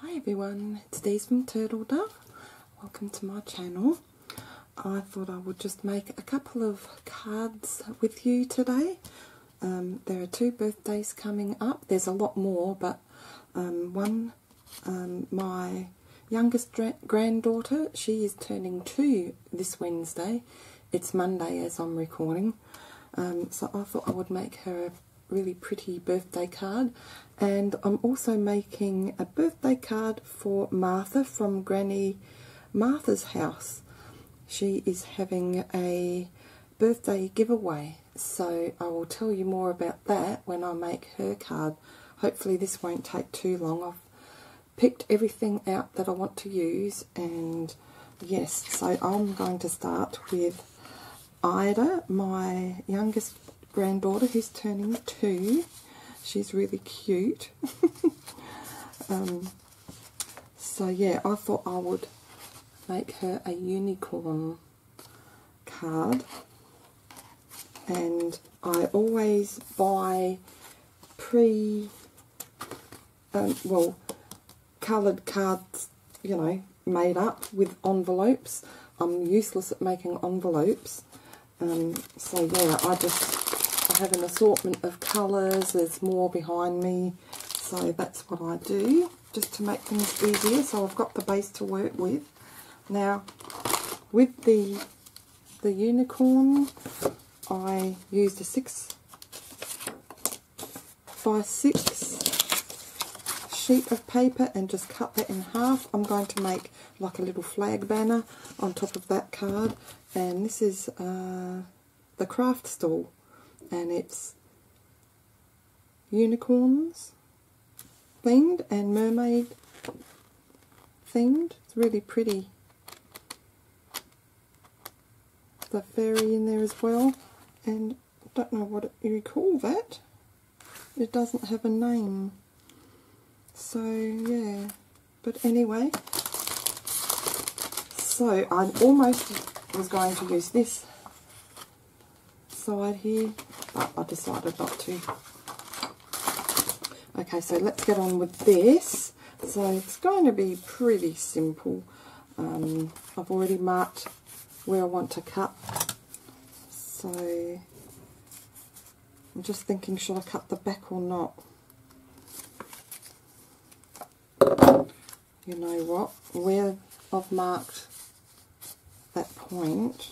Hi everyone, it's Dee from Turtle Dove. Welcome to my channel. I thought I would just make a couple of cards with you today. Um, there are two birthdays coming up. There's a lot more, but um, one, um, my youngest granddaughter, she is turning two this Wednesday. It's Monday as I'm recording. Um, so I thought I would make her a really pretty birthday card and I'm also making a birthday card for Martha from Granny Martha's house. She is having a birthday giveaway so I will tell you more about that when I make her card. Hopefully this won't take too long. I've picked everything out that I want to use and yes so I'm going to start with Ida my youngest granddaughter who's turning two. She's really cute. um, so yeah, I thought I would make her a unicorn card. And I always buy pre, um, well, coloured cards, you know, made up with envelopes. I'm useless at making envelopes. Um, so yeah, I just have an assortment of colours, there's more behind me, so that's what I do, just to make things easier, so I've got the base to work with. Now, with the, the unicorn, I used a 6 by 6 sheet of paper and just cut that in half. I'm going to make like a little flag banner on top of that card, and this is uh, the craft stall and it's unicorns themed and mermaid themed. It's really pretty. The fairy in there as well and I don't know what you call that. It doesn't have a name. So yeah, but anyway, so I almost was going to use this side here but I decided not to. Okay, so let's get on with this. So it's going to be pretty simple. Um, I've already marked where I want to cut. So I'm just thinking, should I cut the back or not? You know what? Where I've marked that point,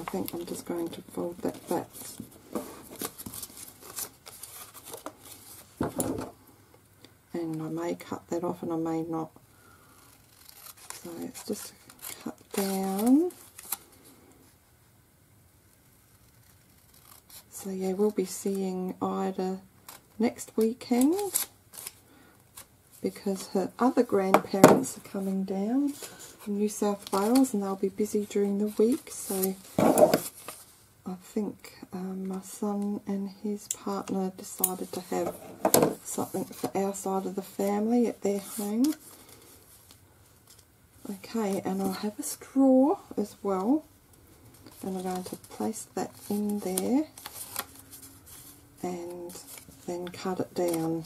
I think I'm just going to fold that back and I may cut that off and I may not. So it's just cut down. So yeah, we'll be seeing Ida next weekend because her other grandparents are coming down from New South Wales and they'll be busy during the week so I think um, my son and his partner decided to have something for our side of the family at their home. Okay, and I'll have a straw as well. And I'm going to place that in there and then cut it down.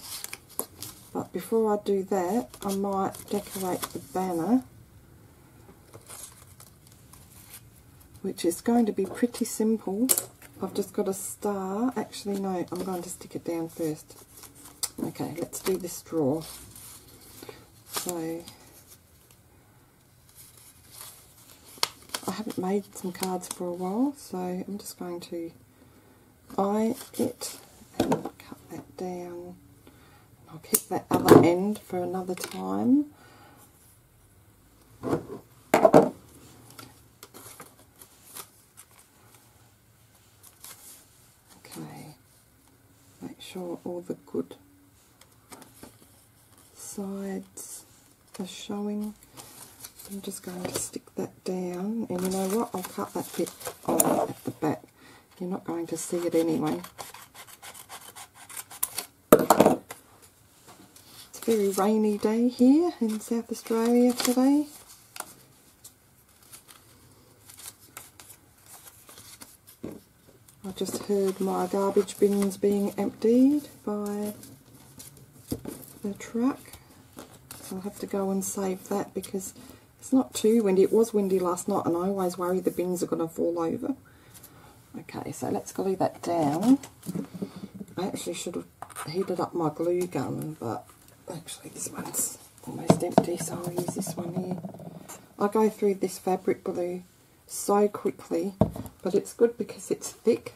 But before I do that, I might decorate the banner which is going to be pretty simple. I've just got a star. Actually, no, I'm going to stick it down first. Okay, let's do the straw. So, I haven't made some cards for a while, so I'm just going to eye it and cut that down. I'll keep that other end for another time. Okay, make sure all the good sides are showing. I'm just going to stick that down and you know what, I'll cut that bit off at the back. You're not going to see it anyway. It's a very rainy day here in South Australia today. I just heard my garbage bins being emptied by the truck. So I'll have to go and save that because it's not too windy. It was windy last night and I always worry the bins are going to fall over. Okay, so let's glue that down. I actually should have heated up my glue gun, but actually this one's almost empty, so I'll use this one here. I go through this fabric glue so quickly, but it's good because it's thick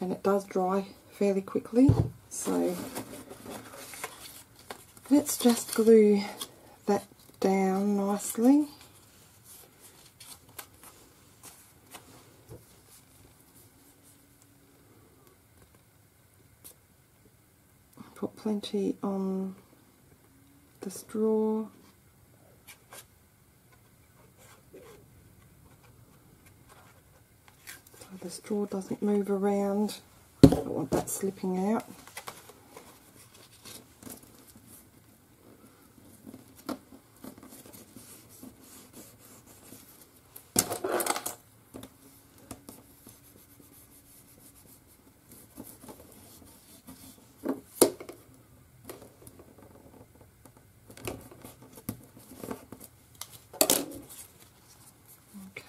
and it does dry fairly quickly. So let's just glue that down nicely. Put plenty on the straw. So the straw doesn't move around. I don't want that slipping out.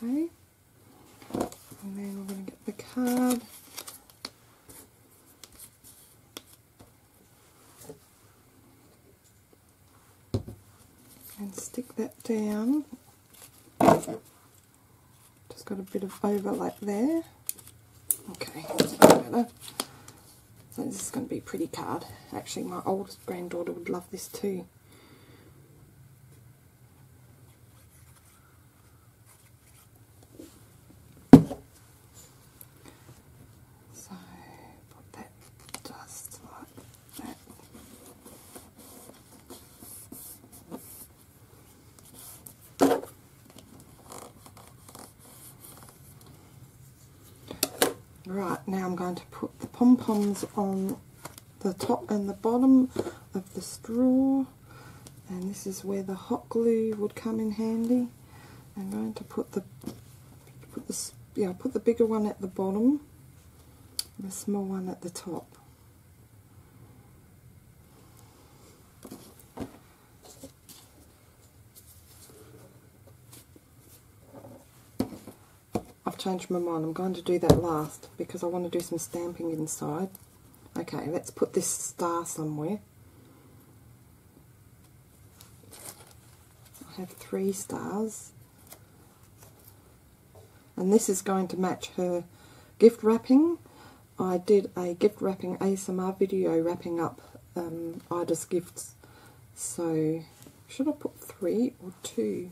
Okay. And then we're going to get the card. And stick that down. Just got a bit of overlap there. Okay, that's. So this is going to be a pretty card. Actually, my oldest granddaughter would love this too. So put that just like that. Right, now I'm going to put on the top and the bottom of the straw. And this is where the hot glue would come in handy. I'm going to put the put the yeah put the bigger one at the bottom, the small one at the top. Changed my mind. I'm going to do that last because I want to do some stamping inside. Okay, let's put this star somewhere. I have three stars. And this is going to match her gift wrapping. I did a gift wrapping ASMR video wrapping up um, Ida's gifts. So, should I put three or two?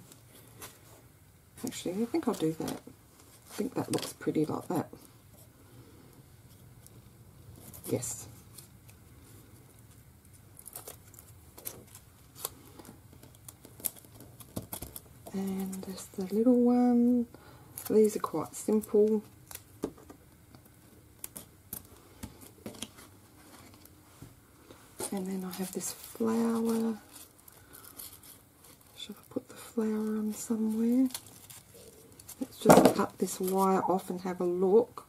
Actually, I think I'll do that. I think that looks pretty like that. Yes. And there's the little one. These are quite simple. And then I have this flower. Should I put the flower on somewhere? Just cut this wire off and have a look.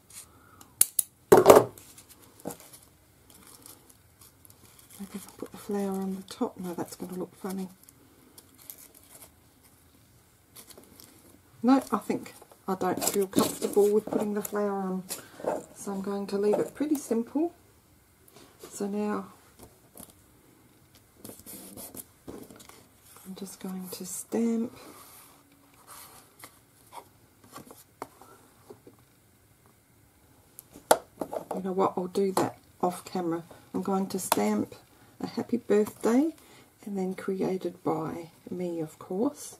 Maybe if I put the flower on the top, no, that's going to look funny. No, I think I don't feel comfortable with putting the flower on, so I'm going to leave it pretty simple. So now I'm just going to stamp know what, I'll do that off camera. I'm going to stamp a happy birthday and then created by me, of course.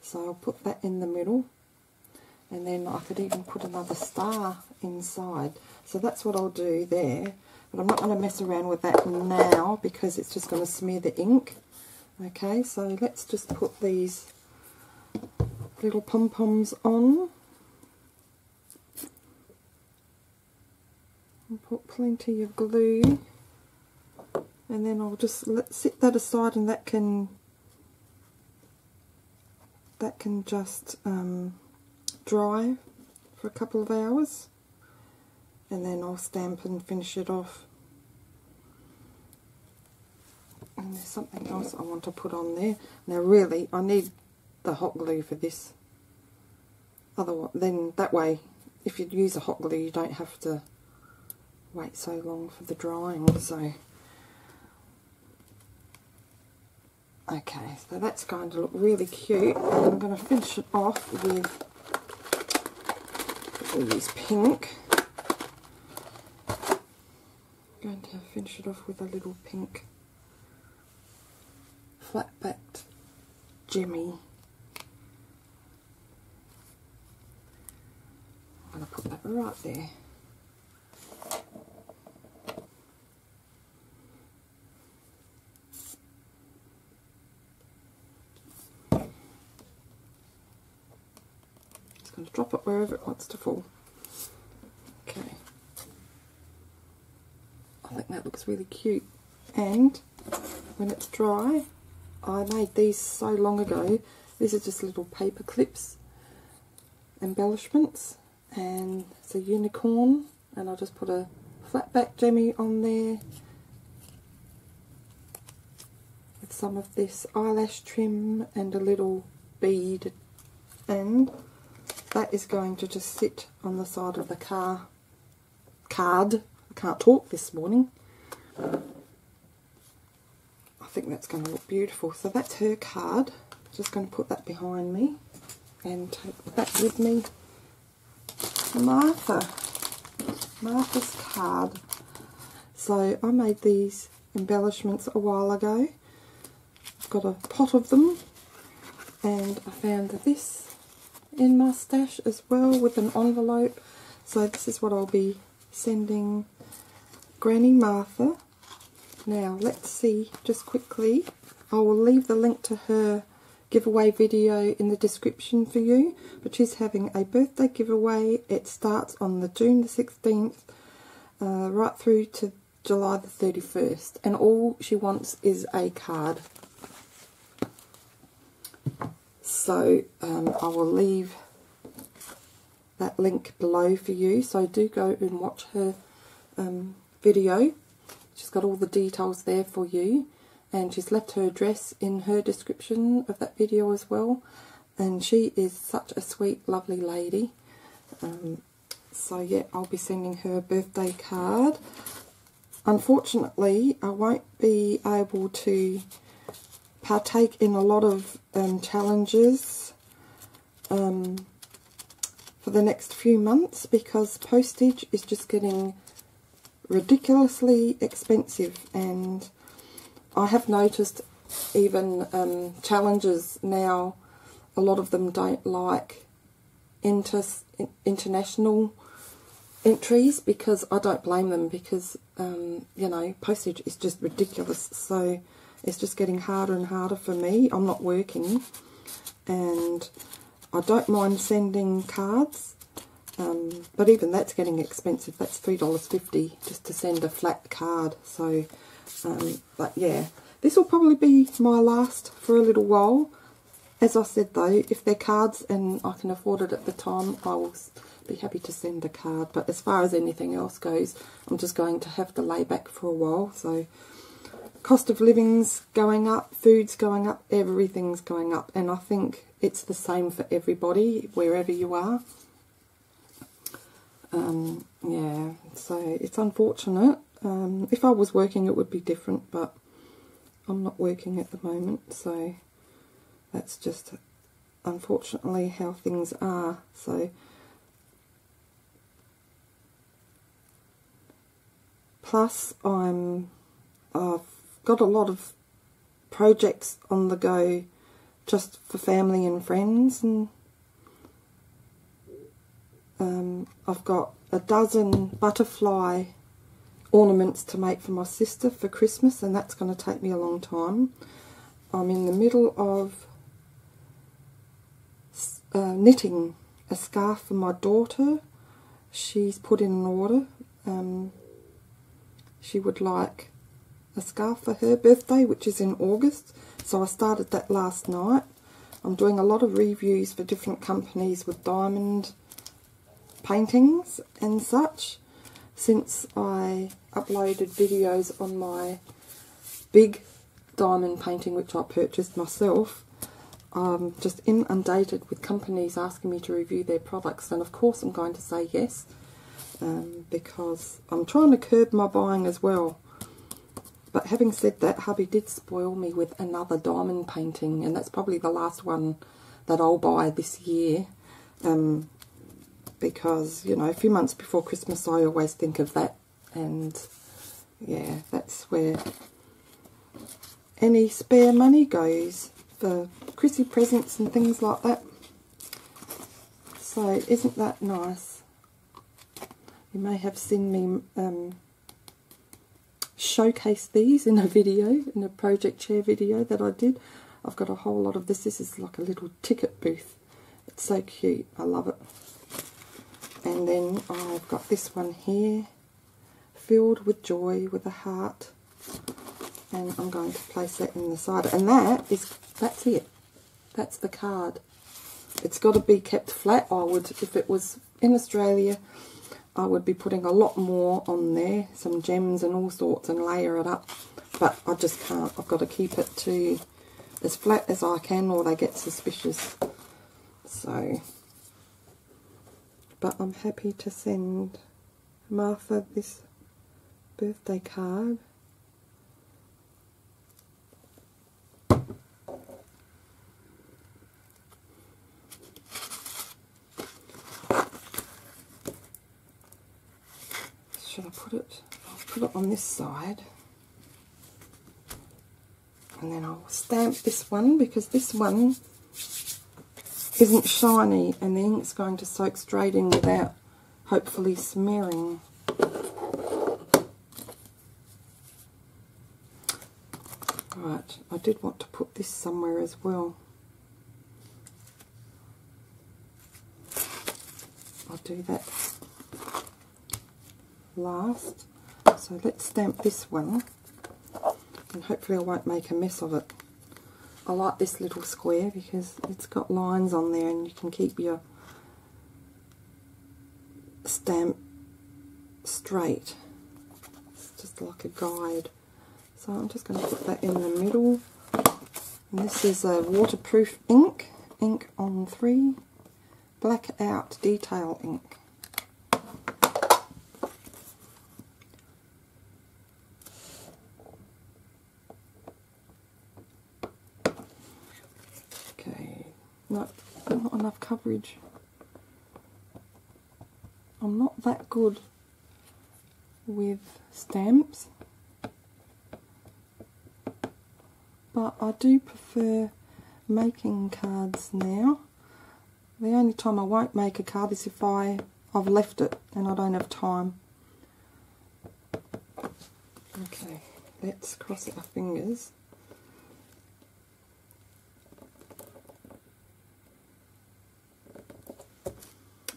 So I'll put that in the middle and then I could even put another star inside. So that's what I'll do there. But I'm not going to mess around with that now because it's just going to smear the ink. Okay, so let's just put these little pom-poms on. And put plenty of glue. And then I'll just let, set that aside and that can that can just um, dry for a couple of hours and then I'll stamp and finish it off. And there's something else I want to put on there. Now really, I need the hot glue for this. Otherwise, then that way, if you use a hot glue, you don't have to wait so long for the drying. So, okay, so that's going to look really cute. I'm going to finish it off with we'll use pink. I'm going to finish it off with a little pink flat backed Jimmy. I'm going to put that right there. Drop it wherever it wants to fall. Okay. I think that looks really cute. And when it's dry, I made these so long ago. These are just little paper clips embellishments and it's a unicorn and I'll just put a flat back jemmy on there with some of this eyelash trim and a little bead and that is going to just sit on the side of the car card I can't talk this morning I think that's going to look beautiful. So that's her card. Just going to put that behind me and take that with me. Martha. Martha's card. So I made these embellishments a while ago. I've got a pot of them and I found this in my stash as well with an envelope. So this is what I'll be sending Granny Martha now, let's see just quickly. I will leave the link to her giveaway video in the description for you. But she's having a birthday giveaway. It starts on the June the 16th uh, right through to July the 31st. And all she wants is a card. So um, I will leave that link below for you. So do go and watch her um, video. She's got all the details there for you. And she's left her address in her description of that video as well. And she is such a sweet lovely lady. Um, so yeah I'll be sending her a birthday card. Unfortunately I won't be able to partake in a lot of um, challenges um, for the next few months because postage is just getting ridiculously expensive and I have noticed even um, challenges now a lot of them don't like inter international entries because I don't blame them because um, you know postage is just ridiculous. So it's just getting harder and harder for me I'm not working and I don't mind sending cards um, but even that's getting expensive. That's $3.50 just to send a flat card. So, um, but yeah, this will probably be my last for a little while. As I said though, if they're cards and I can afford it at the time, I will be happy to send a card. But as far as anything else goes, I'm just going to have to lay back for a while. So cost of living's going up, food's going up, everything's going up. And I think it's the same for everybody, wherever you are. Um, yeah, so it's unfortunate. Um, if I was working, it would be different, but I'm not working at the moment, so that's just unfortunately how things are. So plus I'm I've got a lot of projects on the go just for family and friends and um, I've got a dozen butterfly ornaments to make for my sister for Christmas and that's going to take me a long time. I'm in the middle of uh, knitting a scarf for my daughter. She's put in an order. Um, she would like a scarf for her birthday, which is in August. So I started that last night. I'm doing a lot of reviews for different companies with diamond paintings and such since I uploaded videos on my big diamond painting which I purchased myself, I'm just inundated with companies asking me to review their products and of course I'm going to say yes um, because I'm trying to curb my buying as well. But having said that, hubby did spoil me with another diamond painting and that's probably the last one that I'll buy this year. Um, because, you know, a few months before Christmas I always think of that and yeah, that's where any spare money goes for Chrissy presents and things like that. So isn't that nice? You may have seen me um, showcase these in a video, in a project chair video that I did. I've got a whole lot of this. This is like a little ticket booth. It's so cute. I love it. And then I've got this one here, filled with joy, with a heart and I'm going to place that in the side and that is that's it that's the card it's got to be kept flat I would if it was in Australia I would be putting a lot more on there some gems and all sorts and layer it up. But I just can't. I've got to keep it to as flat as I can or they get suspicious. So but I'm happy to send Martha this birthday card should I put it? On this side. And then I'll stamp this one because this one isn't shiny and the ink's going to soak straight in without hopefully smearing. Right, I did want to put this somewhere as well. I'll do that last. So let's stamp this one and hopefully I won't make a mess of it. I like this little square because it's got lines on there and you can keep your stamp straight. It's just like a guide. So I'm just going to put that in the middle. And this is a waterproof ink, Inkon3, black out detail ink. not, not I'm not that good with stamps, but I do prefer making cards now. The only time I won't make a card is if I, I've left it and I don't have time. Okay, let's cross our fingers.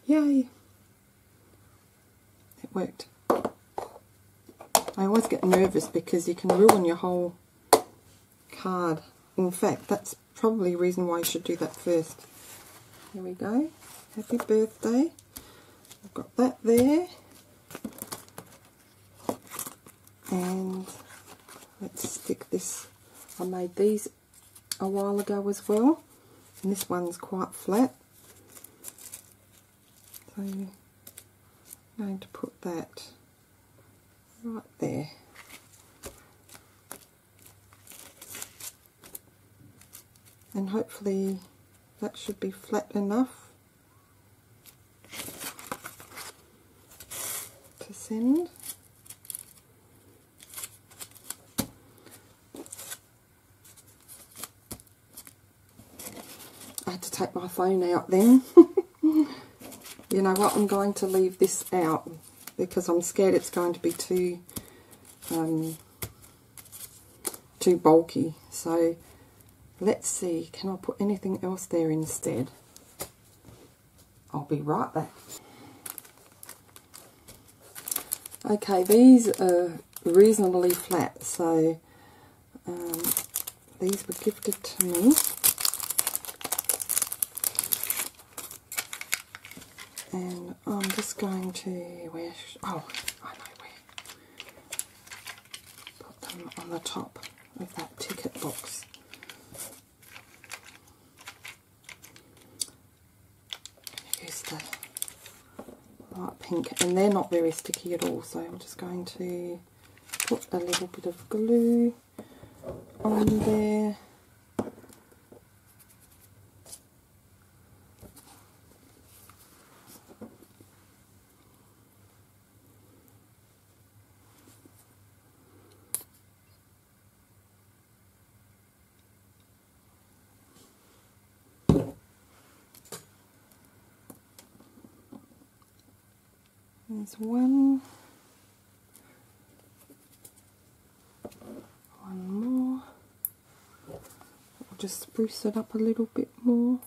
Yay! It worked. I always get nervous because you can ruin your whole card. In fact, that's probably a reason why you should do that first. Here we go. Happy birthday. I've got that there. And let's stick this. I made these a while ago as well. And this one's quite flat. So I'm going to put that right there. And hopefully that should be flat enough to send. I had to take my phone out then. you know what, I'm going to leave this out because I'm scared it's going to be too um, too bulky. So let's see, can I put anything else there instead? I'll be right back. Okay, these are reasonably flat, so um, these were gifted to me. And I'm just going to where oh I know where put them on the top of that ticket box. Use the light pink, and they're not very sticky at all, so I'm just going to put a little bit of glue on there. There's one. One more. I'll just spruce it up a little bit more.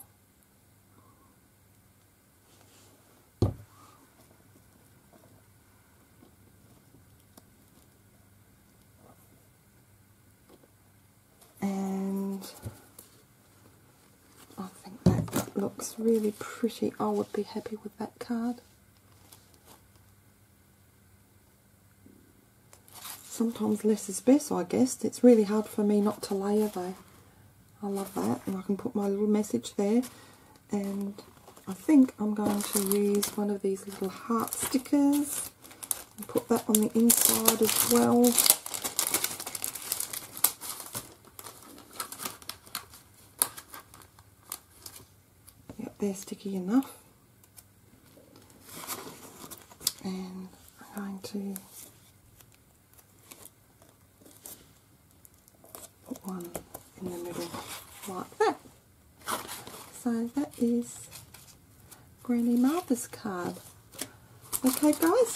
And I think that looks really pretty. I would be happy with that card. Sometimes less is best, I guess. It's really hard for me not to layer though. I love that. And I can put my little message there. And I think I'm going to use one of these little heart stickers and put that on the inside as well. Yep, they're sticky enough. And I'm going to one in the middle like that. That is Granny Martha's card. Okay guys,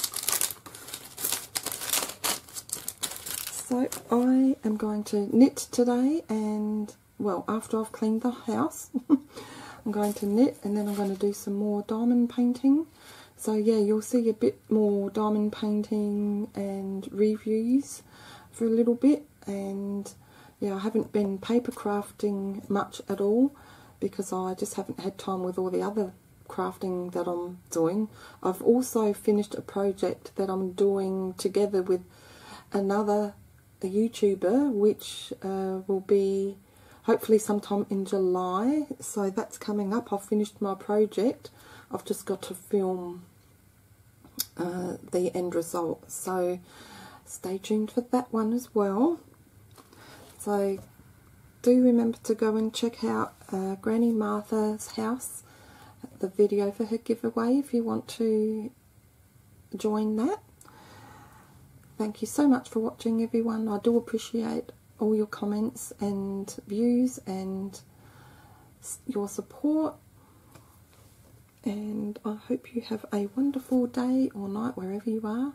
so I am going to knit today and well after I've cleaned the house I'm going to knit and then I'm going to do some more diamond painting. So yeah you'll see a bit more diamond painting and reviews for a little bit. And yeah, I haven't been paper crafting much at all because I just haven't had time with all the other crafting that I'm doing. I've also finished a project that I'm doing together with another YouTuber which uh, will be hopefully sometime in July so that's coming up. I've finished my project. I've just got to film uh, the end result so stay tuned for that one as well. So do remember to go and check out uh, Granny Martha's house, the video for her giveaway if you want to join that. Thank you so much for watching everyone. I do appreciate all your comments and views and your support and I hope you have a wonderful day or night wherever you are.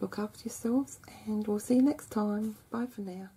Look after yourselves and we'll see you next time. Bye for now.